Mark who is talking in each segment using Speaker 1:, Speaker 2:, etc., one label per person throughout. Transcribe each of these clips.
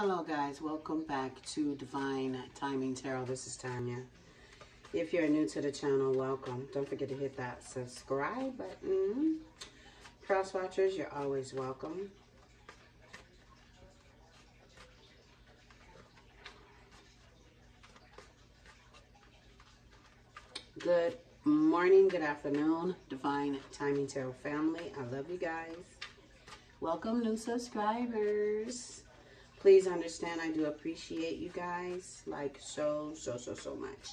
Speaker 1: Hello guys, welcome back to Divine Timing Tarot. This is Tanya. If you're new to the channel, welcome. Don't forget to hit that subscribe button. Cross watchers, you're always welcome. Good morning, good afternoon, Divine Timing Tarot family. I love you guys. Welcome new subscribers. Please understand I do appreciate you guys like so, so, so, so much.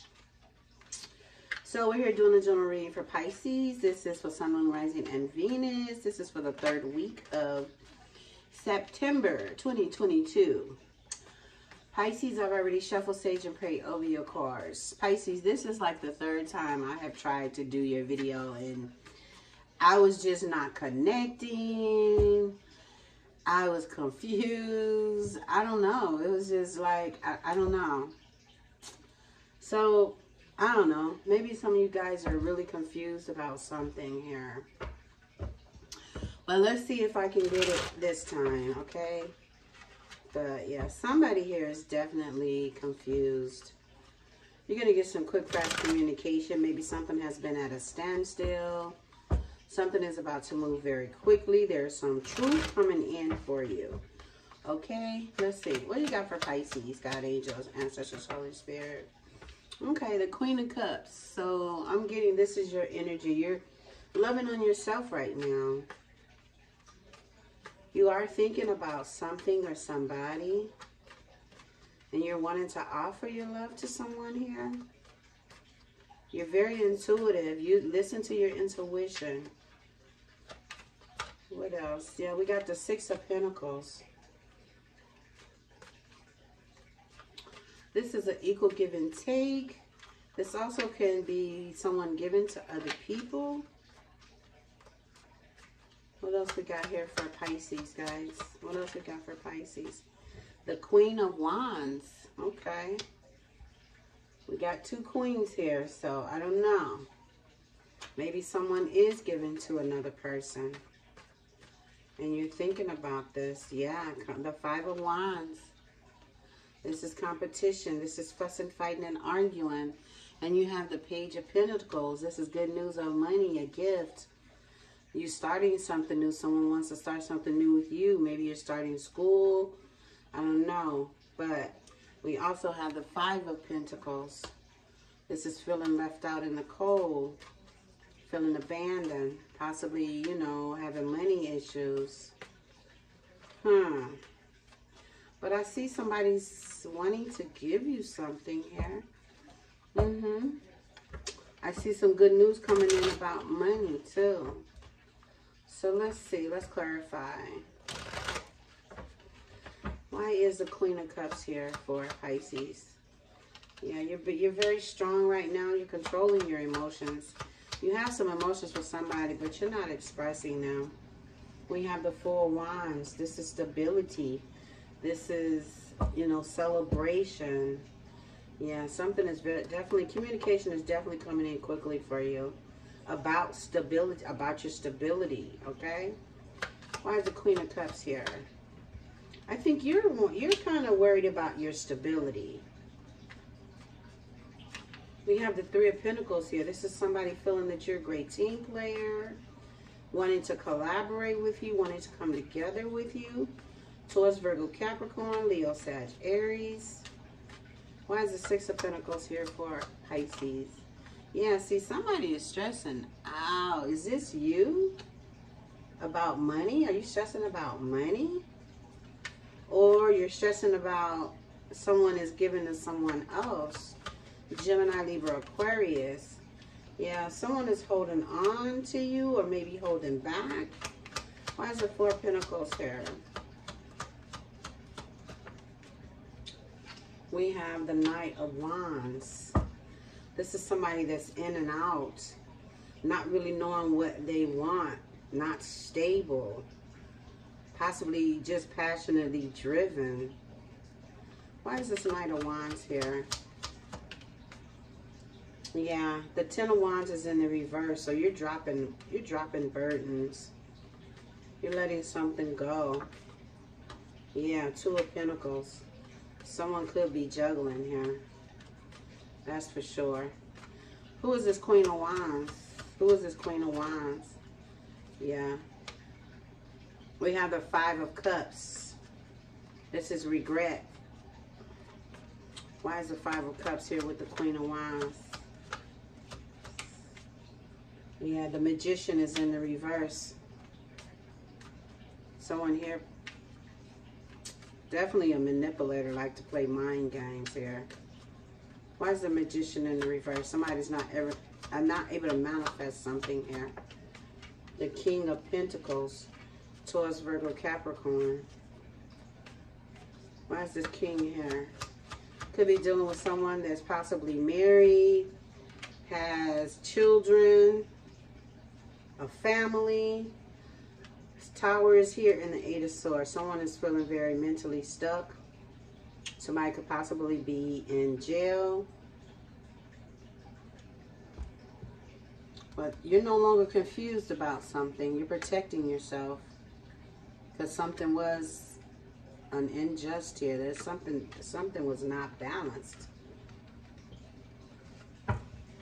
Speaker 1: So we're here doing a general reading for Pisces. This is for Sun, Moon, Rising, and Venus. This is for the third week of September 2022. Pisces, I've already shuffled Sage and Pray over your cards. Pisces, this is like the third time I have tried to do your video and I was just not connecting. I was confused. I don't know. It was just like, I, I don't know. So, I don't know. Maybe some of you guys are really confused about something here. But let's see if I can get it this time, okay? But yeah, somebody here is definitely confused. You're going to get some quick, fast communication. Maybe something has been at a standstill. Something is about to move very quickly. There's some truth coming in for you. Okay, let's see. What do you got for Pisces? God, angels, ancestors, Holy Spirit. Okay, the Queen of Cups. So I'm getting this is your energy. You're loving on yourself right now. You are thinking about something or somebody. And you're wanting to offer your love to someone here. You're very intuitive. You listen to your intuition. What else? Yeah, we got the Six of Pentacles. This is an equal give and take. This also can be someone given to other people. What else we got here for Pisces, guys? What else we got for Pisces? The Queen of Wands. Okay. We got two queens here, so I don't know. Maybe someone is given to another person. And you're thinking about this. Yeah, the Five of Wands. This is competition. This is fussing, fighting, and arguing. And you have the Page of Pentacles. This is good news of money, a gift You're starting something new. Someone wants to start something new with you. Maybe you're starting school. I don't know. But we also have the Five of Pentacles. This is feeling left out in the cold. Feeling abandoned. Possibly, you know, having money issues. Hmm. But I see somebody's wanting to give you something here. Mm-hmm. I see some good news coming in about money, too. So let's see. Let's clarify. Why is the Queen of Cups here for Pisces? Yeah, you're, you're very strong right now. You're controlling your emotions. You have some emotions for somebody, but you're not expressing them. We have the Four Wands. This is stability. This is, you know, celebration. Yeah, something is very, definitely, communication is definitely coming in quickly for you about stability, about your stability, okay? Why is the Queen of Cups here? I think you're you're kind of worried about your stability. We have the Three of Pentacles here. This is somebody feeling that you're a great team player, wanting to collaborate with you, wanting to come together with you. Taurus, Virgo, Capricorn, Leo, Sag, Aries. Why is the Six of Pentacles here for Pisces? Yeah, see, somebody is stressing out. Is this you? About money? Are you stressing about money? Or you're stressing about someone is giving to someone else. Gemini, Libra, Aquarius. Yeah, someone is holding on to you or maybe holding back. Why is the Four Pentacles here? We have the Knight of Wands. This is somebody that's in and out, not really knowing what they want, not stable, possibly just passionately driven. Why is this Knight of Wands here? Yeah, the Ten of Wands is in the reverse, so you're dropping, you're dropping burdens. You're letting something go. Yeah, Two of Pentacles. Someone could be juggling here. That's for sure. Who is this Queen of Wands? Who is this Queen of Wands? Yeah. We have the Five of Cups. This is regret. Why is the Five of Cups here with the Queen of Wands? Yeah, the Magician is in the reverse. Someone here, definitely a manipulator, like to play mind games here. Why is the Magician in the reverse? Somebody's not ever, I'm not able to manifest something here. The King of Pentacles, Taurus, Virgo, Capricorn. Why is this King here? Could be dealing with someone that's possibly married, has children, a family. This tower is here in the Eight of Swords. Someone is feeling very mentally stuck. Somebody could possibly be in jail. But you're no longer confused about something. You're protecting yourself. Because something was an unjust here. There's something, something was not balanced.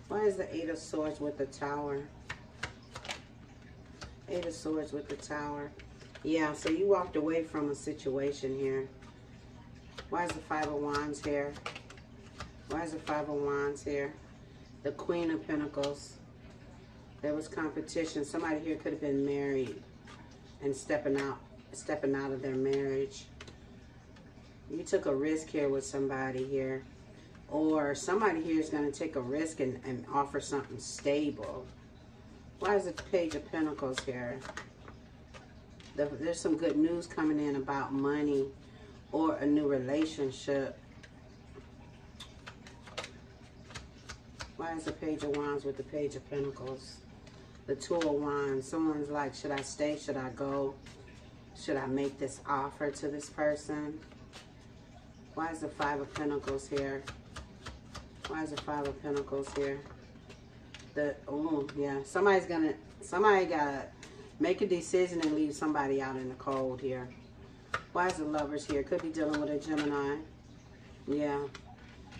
Speaker 1: Why is the Eight of Swords with the Tower? Eight of Swords with the Tower. Yeah, so you walked away from a situation here. Why is the Five of Wands here? Why is the Five of Wands here? The Queen of Pentacles. There was competition. Somebody here could have been married and stepping out, stepping out of their marriage. You took a risk here with somebody here. Or somebody here is going to take a risk and, and offer something stable. Why is the Page of Pentacles here? The, there's some good news coming in about money or a new relationship. Why is the Page of Wands with the Page of Pentacles? The Two of Wands. Someone's like, should I stay? Should I go? Should I make this offer to this person? Why is the Five of Pentacles here? Why is the Five of Pentacles here? The, oh, yeah. Somebody's gonna, somebody gotta make a decision and leave somebody out in the cold here. Why is the lovers here? Could be dealing with a Gemini. Yeah.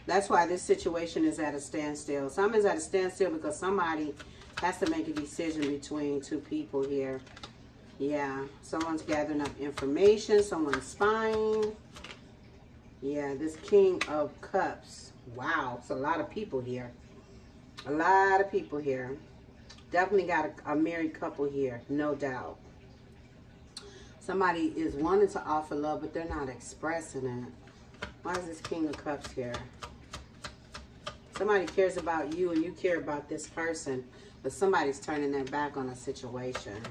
Speaker 1: That's why this situation is at a standstill. Some is at a standstill because somebody has to make a decision between two people here. Yeah. Someone's gathering up information. Someone's spying. Yeah, this King of Cups. Wow, it's a lot of people here. A lot of people here. Definitely got a, a married couple here, no doubt. Somebody is wanting to offer love, but they're not expressing it. Why is this King of Cups here? Somebody cares about you and you care about this person, but somebody's turning their back on a situation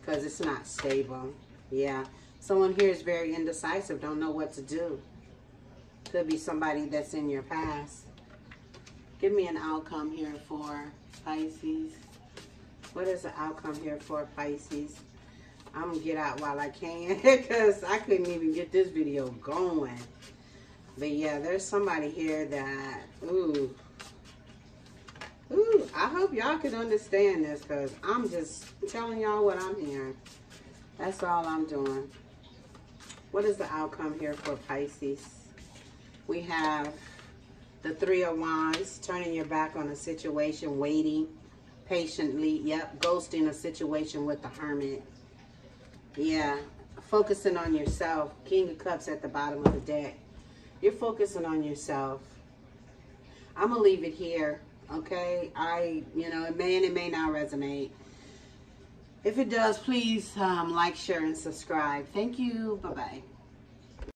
Speaker 1: because it's not stable. Yeah. Someone here is very indecisive, don't know what to do. Could be somebody that's in your past. Give me an outcome here for Pisces. What is the outcome here for Pisces? I'm going to get out while I can because I couldn't even get this video going. But yeah, there's somebody here that, ooh, ooh, I hope y'all can understand this because I'm just telling y'all what I'm hearing. That's all I'm doing. What is the outcome here for Pisces? We have the Three of Wands, turning your back on a situation, waiting patiently. Yep, ghosting a situation with the Hermit. Yeah, focusing on yourself. King of Cups at the bottom of the deck. You're focusing on yourself. I'm going to leave it here, okay? I, you know, it may and it may not resonate. If it does, please um, like, share, and subscribe. Thank you. Bye-bye.